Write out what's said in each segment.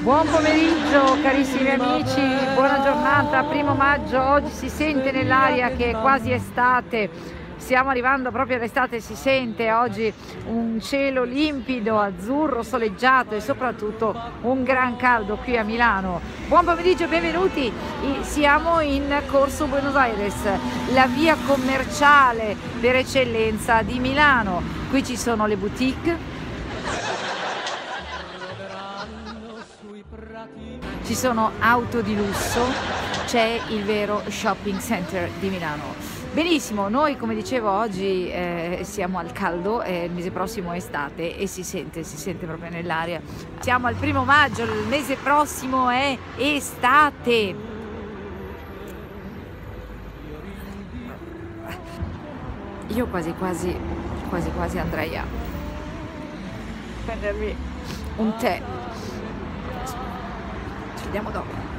Buon pomeriggio carissimi amici, buona giornata, primo maggio, oggi si sente nell'aria che è quasi estate, stiamo arrivando proprio all'estate, si sente oggi un cielo limpido, azzurro, soleggiato e soprattutto un gran caldo qui a Milano. Buon pomeriggio benvenuti, siamo in Corso Buenos Aires, la via commerciale per eccellenza di Milano. Qui ci sono le boutique, ci sono auto di lusso, c'è il vero shopping center di Milano. Benissimo, noi come dicevo oggi eh, siamo al caldo, eh, il mese prossimo è estate e si sente, si sente proprio nell'aria. Siamo al primo maggio, il mese prossimo è estate. Io quasi quasi, quasi quasi andrei a prendermi un tè vediamo dopo.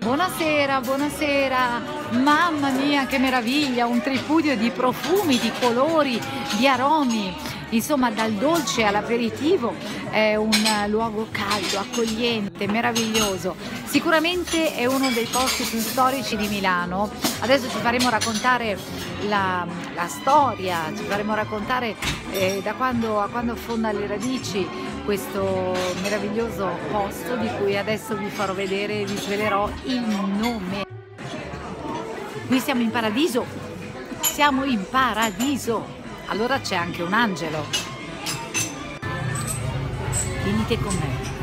Buonasera, buonasera, mamma mia che meraviglia, un tripudio di profumi, di colori, di aromi, insomma dal dolce all'aperitivo è un luogo caldo, accogliente, meraviglioso. Sicuramente è uno dei posti più storici di Milano. Adesso ci faremo raccontare la, la storia, ci faremo raccontare eh, da quando, a quando affonda le radici questo meraviglioso posto di cui adesso vi farò vedere, vi svelerò il nome. Qui siamo in paradiso, siamo in paradiso, allora c'è anche un angelo. Venite con me.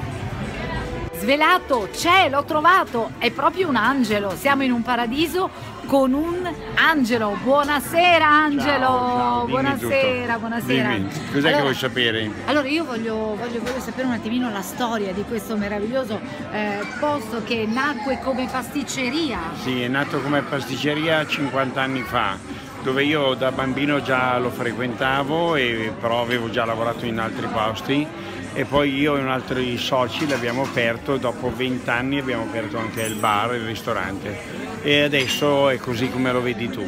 Svelato, c'è, l'ho trovato, è proprio un angelo, siamo in un paradiso con un Angelo. Buonasera Angelo, ciao, ciao. buonasera, tutto. buonasera. Dimmi, cos'è allora, che vuoi sapere? Allora io voglio, voglio, voglio, sapere un attimino la storia di questo meraviglioso eh, posto che nacque come pasticceria. Sì, è nato come pasticceria 50 anni fa dove io da bambino già lo frequentavo e però avevo già lavorato in altri posti e poi io e altri soci l'abbiamo aperto, dopo 20 anni abbiamo aperto anche il bar, il ristorante e adesso è così come lo vedi tu.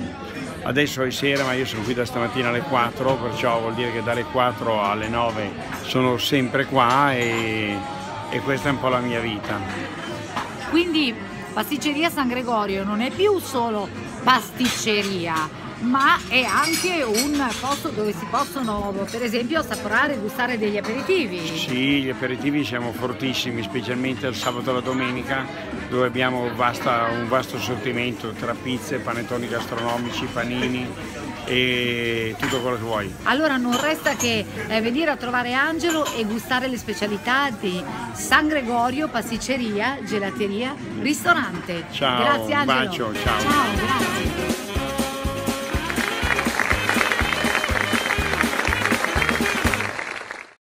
Adesso è sera ma io sono qui da stamattina alle 4, perciò vuol dire che dalle 4 alle 9 sono sempre qua e, e questa è un po' la mia vita. Quindi Pasticceria San Gregorio non è più solo pasticceria, ma è anche un posto dove si possono per esempio assaporare e gustare degli aperitivi. Sì, gli aperitivi siamo fortissimi, specialmente il sabato e la domenica dove abbiamo vasta, un vasto sortimento tra pizze, panettoni gastronomici, panini e tutto quello che vuoi. Allora non resta che eh, venire a trovare Angelo e gustare le specialità di San Gregorio, pasticceria, gelateria, ristorante. Ciao, grazie Angelo. un bacio, ciao. Ciao, grazie.